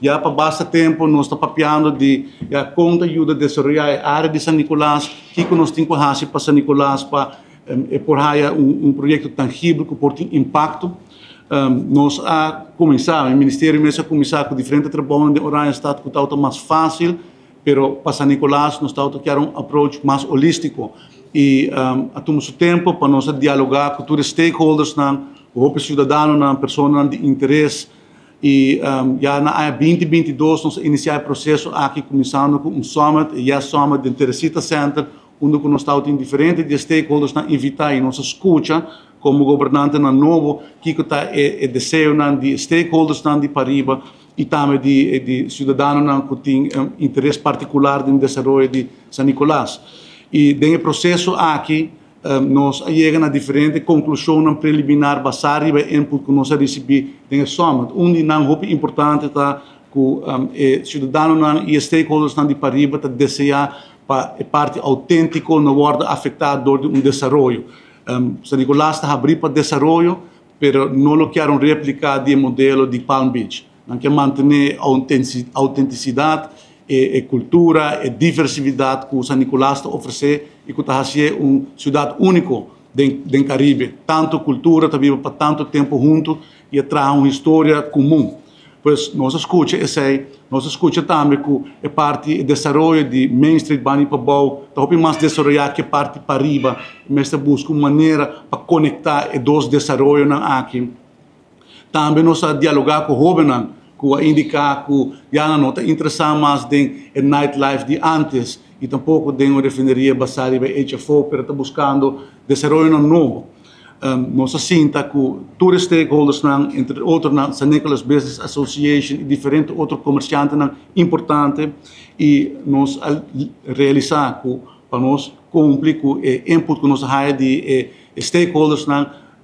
Já para basta tempo, nós estamos papiando de já, conta ajuda a desenvolver a área de São Nicolás, que nós temos que para São Nicolás, para um, por aí um, um projeto tangível que pode ter impacto. Um, nós a começar, o Ministério mesmo a começar com diferentes trabalhos de Oranha Estado que está mais fácil, pero para São Nicolás nós estamos querendo um approach mais holístico e um, a todo tempo para nós dialogar com todos os stakeholders, o cidadão, na pessoa de interesse e um, já na 2022 nós iniciar o processo aqui começando com um summit, e a summit do Teresita Center, onde nós estamos diferentes stakeholders na invitar e nós escuta como governante na novo que está é, é desejo de stakeholders de Pariba e também de, de cidadãos que têm um, interesse particular no desenvolvimento de São Nicolás. E dentro processo aqui nós chegamos a diferentes conclusões preliminares baseadas no input que nós recebemos em summit. Um de não importante está que um, é, cidadãos e stakeholders de Pariba tá desejar para parte autêntica não worda afetada por um desenvolvimento. Um, San Nicolás está abrindo para desenvolvimento, mas não lo querem replicar de modelo de Palm Beach. Não quer manter a autenticidade e cultura e diversidade que o San Nicolás está oferecendo e que está fazendo uma cidade única do Caribe. Tanto cultura, viva para tanto tempo junto e traz uma história comum. Pois nós escuta esse, nós escuta também que é parte do desenvolvimento de Main Street Bani Pabau, está mais desenvolver que parte para riba, mas busca uma maneira para conectar os dois desenvolvimentos aqui. Também nós dialogar com o jovens que indicar que já não está interessado mais em nightlife de antes e tampouco em uma refineria baseada em HFO, mas está buscando desenvolvimento novo. Um, nós sinta que todos os stakeholders, entre outros, na St. Nicholas Business Association e diferentes outros comerciantes importantes e nós realizar que para nós cumprir com o input que nós temos de eh, stakeholders,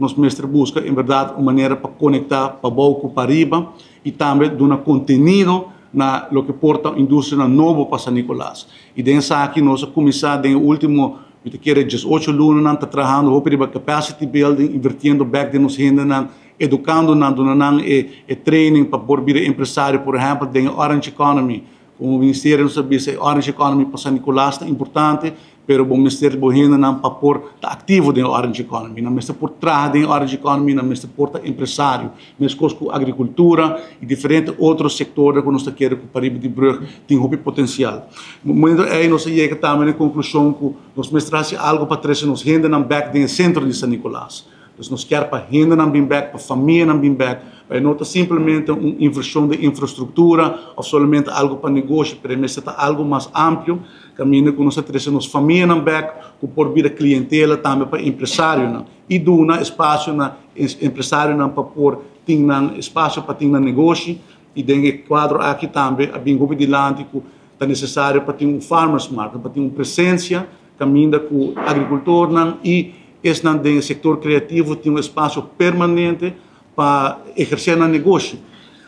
nós mestre busca, em verdade, uma maneira para conectar para o para riba e também de um conteúdo na lo que porta a indústria nova para São Nicolás. E dessa aqui nós começamos no último eu quero 18 alunos não está trabalhando para capacity building, invertindo back de nos renda, educando na dona e, e training para por vir empresário, por exemplo, de Orange Economy. O Ministério não sabia se Orange Economy para São Nicolás é importante, pero o Ministério Bohina não para pôr tá ativo da Orange Economy, não mesmo por trás da Orange Economy, não mesmo por empresário, mesmo com agricultura e diferentes outros setores que nós queremos que o Paribe de Brugge tem um potencial. Muito aí nós chegamos também na conclusão que nós mestramos algo para trazer nos renda na back do centro de São Nicolás. Nós nós queremos para renda na back, para família na back, para não simplesmente uma inversão de infraestrutura ou somente algo para negócio, mas está algo mais amplo caminho nossa terceira nossa família não back com por vir a clientela também para empresário e do na espaço na empresário não para por tem na espaço para ter na negócio. E dentro quadro aqui também a bem de que é necessário para ter um farmers market para ter uma presença caminho com agricultor não e esse não dentro setor criativo tem um espaço permanente para exercer no negócio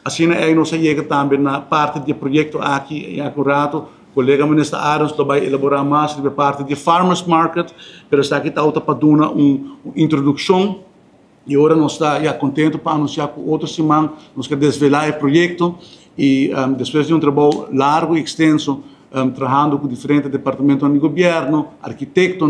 assim é nós chega também na parte de projeto aqui em Acurato colega ministro Arons vai elaborar mais sobre a parte de farmers market, mas está aqui está para dar uma introdução e agora nós está já contente para anunciar que outra semana nós queremos desvelar o projeto e um, depois de um trabalho largo e extenso um, trabalhando com diferentes departamentos do governo, arquitetos,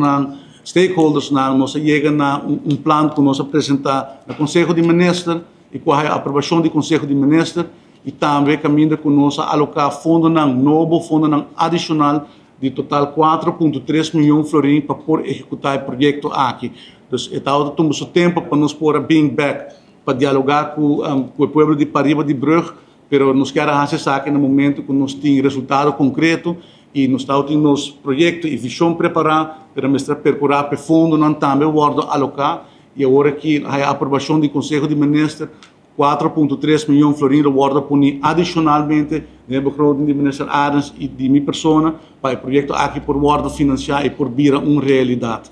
stakeholders, nós chegamos a um, um plano que nós apresentar no Conselho de Ministros e com a aprovação do Conselho de Ministros e também caminha conosco a alocar fundo não novo fundo não adicional de total 4.3 milhões de florins para por executar o projeto aqui. Então, está tomando seu tempo para nos pôr being back, para dialogar com, um, com o povo de Pariba de Brugge, mas nós queremos fazer aqui no momento que nós temos resultado concreto nós estamos tendo nos projetos e visão preparada para nós percorrer para fundo, não também o alocar, e agora que a aprovação do Conselho de Ministros 4.3 milhões de florins guarda punir adicionalmente de begroting de minister Adams e de minha persona para o projeto aqui por guarda financiar e por vir uma realidade.